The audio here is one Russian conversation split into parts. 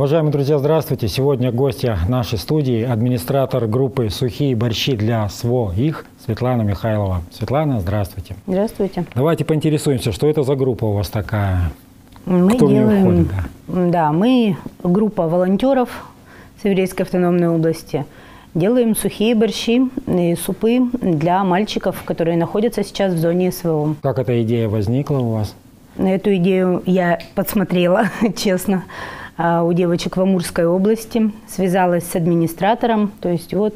Уважаемые друзья, здравствуйте. Сегодня гостья нашей студии, администратор группы «Сухие борщи для своих» Светлана Михайлова. Светлана, здравствуйте. Здравствуйте. Давайте поинтересуемся, что это за группа у вас такая? Мы Кто в нее делаем, входит, да. мы группа волонтеров Северейской автономной области. Делаем сухие борщи и супы для мальчиков, которые находятся сейчас в зоне СВО. Как эта идея возникла у вас? На эту идею я подсмотрела, честно, у девочек в Амурской области, связалась с администратором. То есть вот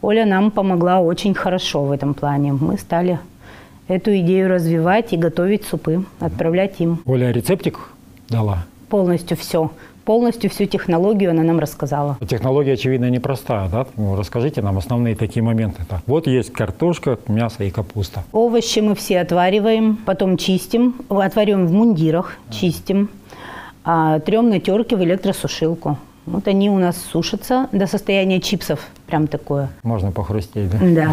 Оля нам помогла очень хорошо в этом плане. Мы стали эту идею развивать и готовить супы, отправлять им. Оля рецептик дала? Полностью все. Полностью всю технологию она нам рассказала. Технология, очевидно, непростая, да? Ну, расскажите нам основные такие моменты. -то. Вот есть картошка, мясо и капуста. Овощи мы все отвариваем, потом чистим, отвариваем в мундирах, чистим, а трем на терке в электросушилку. Вот они у нас сушатся до состояния чипсов, прям такое. Можно похрустеть, да? Да.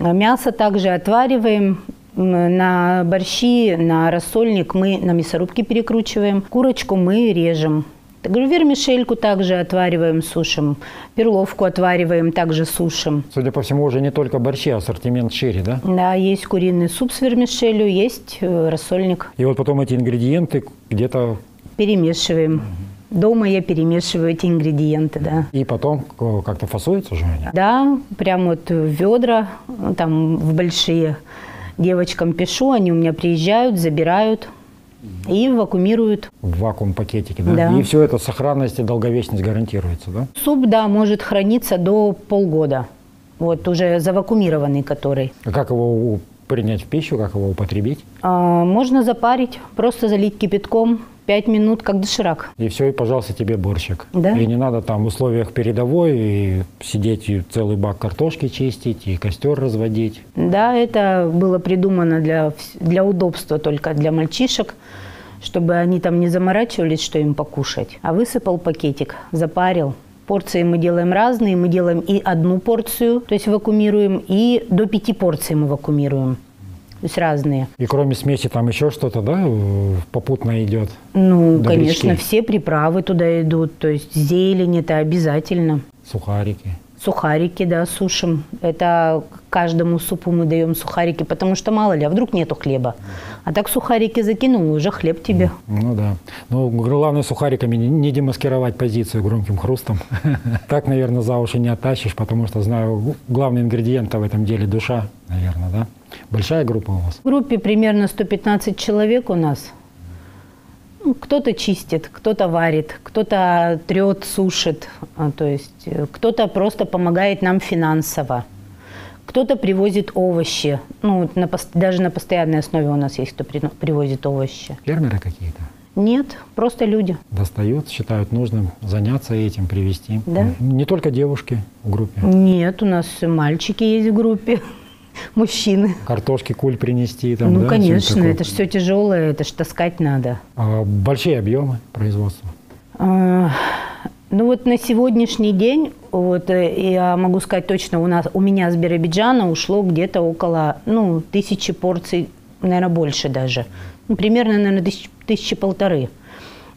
А Мясо также отвариваем. На борщи, на рассольник мы на мясорубке перекручиваем. Курочку мы режем. Вермишельку также отвариваем, сушим. Перловку отвариваем, также сушим. Судя по всему, уже не только борщи, а ассортимент шире, да? Да, есть куриный суп с вермишелью, есть э, рассольник. И вот потом эти ингредиенты где-то Перемешиваем. Дома я перемешиваю эти ингредиенты, да. и потом к- как-то фасуются же они. Да, прям вот в ведра, там в большие девочкам пишу, они у меня приезжают, забирают и вакуумируют. В вакуум пакетике, да? Да. И все это сохранность и долговечность гарантируется, да? Суп, да, может храниться до полгода. Вот уже завакуумированный который. А как его принять в пищу, как его употребить? А, можно запарить, просто залить кипятком 5 минут, как доширак. И все, и, пожалуйста, тебе борщик. Да. И не надо там в условиях передовой и сидеть и целый бак картошки чистить, и костер разводить. Да, это было придумано для, для удобства только для мальчишек, чтобы они там не заморачивались, что им покушать. А высыпал пакетик, запарил. Порции мы делаем разные. Мы делаем и одну порцию, то есть вакуумируем, и до пяти порций мы вакуумируем. То есть разные. И кроме смеси там еще что-то, да, попутно идет? Ну, Добрячки. конечно, все приправы туда идут. То есть зелень это обязательно. Сухарики. Сухарики, да, сушим. Это каждому супу мы даем сухарики, потому что мало ли, а вдруг нету хлеба. А так сухарики закинул, уже хлеб тебе. Ну да. Ну, главное сухариками не демаскировать позицию громким хрустом. Так, наверное, за уши не оттащишь, потому что знаю, главный ингредиент в этом деле душа, наверное, да? Большая группа у вас? В группе примерно 115 человек у нас. Ну, Кто-то чистит, кто-то варит, кто-то трет, сушит. А, То есть э, кто-то просто помогает нам финансово. Кто-то привозит овощи. Ну, на, даже на постоянной основе у нас есть, кто при- привозит овощи. Фермеры какие-то? Нет, просто люди. Достают, считают нужным заняться этим, привести. Да. Не только девушки в группе. Нет, у нас мальчики есть в группе, мужчины. Картошки, куль принести. Там, ну, да, конечно, это же все тяжелое, это ж таскать надо. А, большие объемы производства. А, Ну вот на сегодняшний день, вот э, я могу сказать точно, у нас у меня с Биробиджана ушло где-то около ну тысячи порций, наверное, больше даже, ну, примерно, наверное, тысяч- тысячи полторы.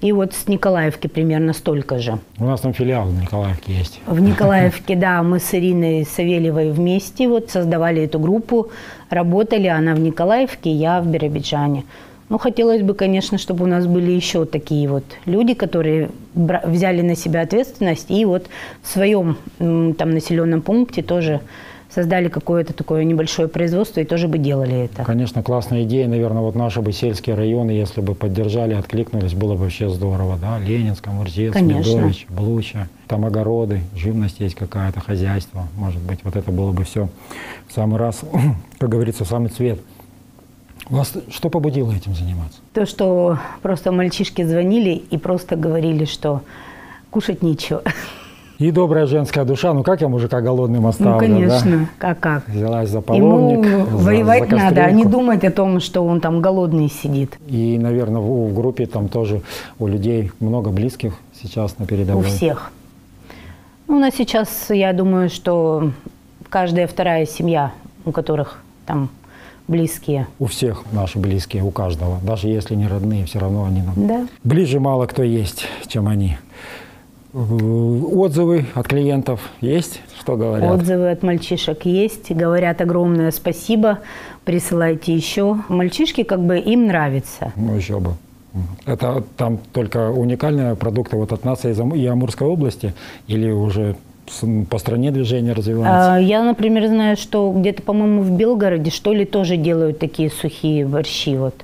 И вот с Николаевки примерно столько же. У нас там филиал в Николаевке есть. В Николаевке, да, мы с Ириной Савельевой вместе вот создавали эту группу, работали, она в Николаевке, я в Биробиджане. Ну, хотелось бы, конечно, чтобы у нас были еще такие вот люди, которые взяли на себя ответственность и вот в своем там населенном пункте тоже создали какое-то такое небольшое производство и тоже бы делали это. Конечно, классная идея. Наверное, вот наши бы сельские районы, если бы поддержали, откликнулись, было бы вообще здорово. Да? Ленинск, Амурзец. Медович, Блуча. Там огороды, живность есть какая-то, хозяйство. Может быть, вот это было бы все в самый раз, как говорится, в самый цвет. Вас что побудило этим заниматься? То, что просто мальчишки звонили и просто говорили, что кушать нечего. И добрая женская душа. Ну как я мужика голодным Ну, оставлю, конечно, как как. да? Взялась за Ему половник, за- воевать за надо, а не думать о том, что он там голодный сидит. И, наверное, в, в группе там тоже у людей много близких сейчас на передовой. У всех. Ну, У нас сейчас, я думаю, что каждая вторая семья, у которых там близкие. У всех наши близкие, у каждого. Даже если не родные, все равно они нам Да. ближе мало кто есть, чем они. Э, Отзывы от клиентов есть? Что говорят? Отзывы от мальчишек есть. Говорят огромное спасибо. Присылайте еще. Мальчишки как бы им нравится. Ну, еще бы. Это там только уникальные продукты вот от нас из и Амурской области или уже по стране движение развивается? А, Я, например, знаю, что где-то, по-моему, в Белгороде, что ли, тоже делают такие сухие борщи. Вот.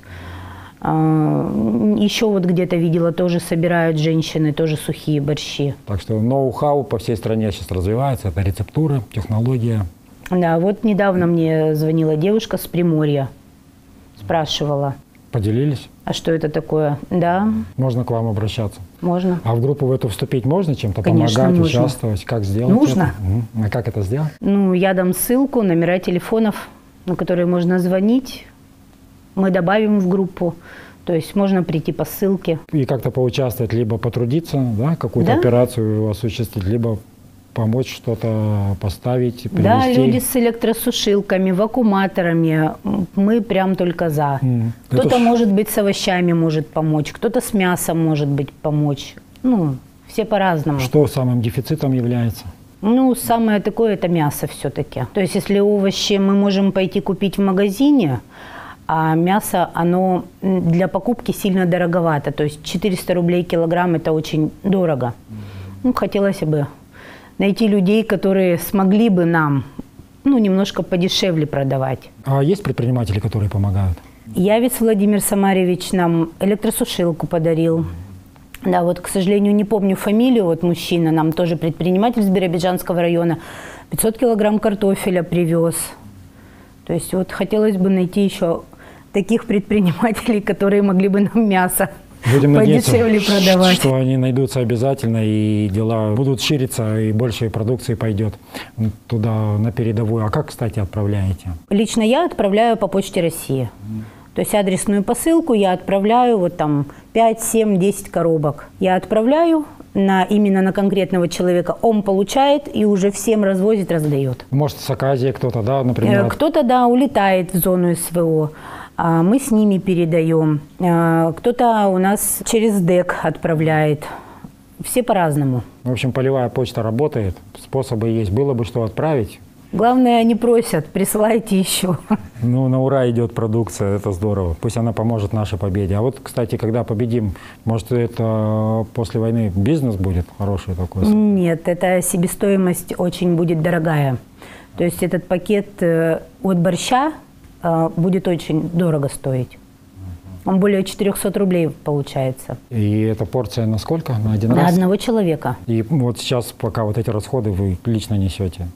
А, Еще вот где-то видела, тоже собирают женщины, тоже сухие борщи. Так что ноу-хау по всей стране сейчас развивается. Это рецептура, технология. Да, вот недавно мне звонила девушка с Приморья, спрашивала, Поделились? а что это такое? Да, Можно к вам обращаться. можно. А в группу в эту вступить можно чем-то Конечно, помогать, нужно. участвовать? Как сделать Нужно. это? А как это сделать? Ну, я дам ссылку, номера телефонов, на которые можно звонить. Мы добавим в группу. То есть можно прийти по ссылке. И как-то поучаствовать, либо потрудиться, да, какую-то Да. операцию осуществить, либо помочь что-то поставить, привезти. Да, люди с электросушилками, вакууматорами. Мы прям только за. Это Кто-то, ж- может быть, с овощами может помочь, кто-то с мясом может быть помочь. Ну, все по-разному. Что самым дефицитом является? Ну, самое такое это мясо все-таки. То есть, если овощи мы можем пойти купить в магазине, а мясо, оно для покупки сильно дороговато. То есть 400 рублей килограмм это очень дорого. Ну, хотелось бы найти людей, которые смогли бы нам ну, немножко подешевле продавать. А есть предприниматели, которые помогают? Явец Владимир Самаревич нам электросушилку подарил. Да, вот, к сожалению, не помню фамилию, вот мужчина, нам тоже предприниматель с Биробиджанского района, 500 килограмм картофеля привез. То есть вот хотелось бы найти еще таких предпринимателей, которые могли бы нам мясо Будем подешевле продавать. что они найдутся обязательно, и дела будут шириться, и больше продукции пойдет туда, на передовую. А как, кстати, отправляете? Лично я отправляю по почте России. То есть адресную посылку я отправляю, вот там 5, 7, 10 коробок. Я отправляю на, именно на конкретного человека. Он получает и уже всем развозит, раздает. Может, с Аказии кто-то, да, Э, например? Кто-то, да, улетает в зону СВО. А Мы с ними передаем. Э, Кто-то у нас через ДЭК отправляет. Все по-разному. В общем, полевая почта работает, способы есть. Было бы что отправить, Главное, они просят, присылайте еще. Ну, на ура идет продукция, это здорово. Пусть она поможет нашей победе. А вот, кстати, когда победим, может, это после войны бизнес будет хороший такой? Нет, это себестоимость очень будет дорогая. То есть этот пакет э, от борща будет очень дорого стоить. Он более 400 рублей получается. И эта порция на сколько? На один На раз? одного человека. И вот сейчас, пока вот эти расходы вы лично несете,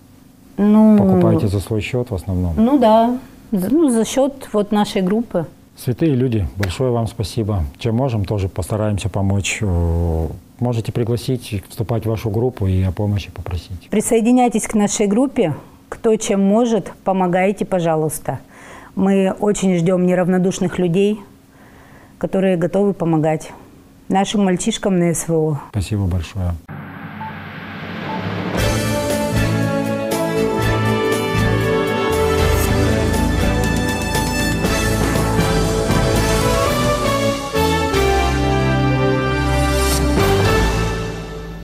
Ну, покупаете за свой счет в основном. Ну да, За- ну, за счет вот нашей группы. Святые люди, большое вам спасибо. Чем можем, тоже постараемся помочь. Э, Можете пригласить, вступать в вашу группу и о помощи попросить. Присоединяйтесь к нашей группе. Кто чем может, помогайте, пожалуйста. Мы очень ждем неравнодушных людей, которые готовы помогать нашим мальчишкам на СВО. Спасибо большое.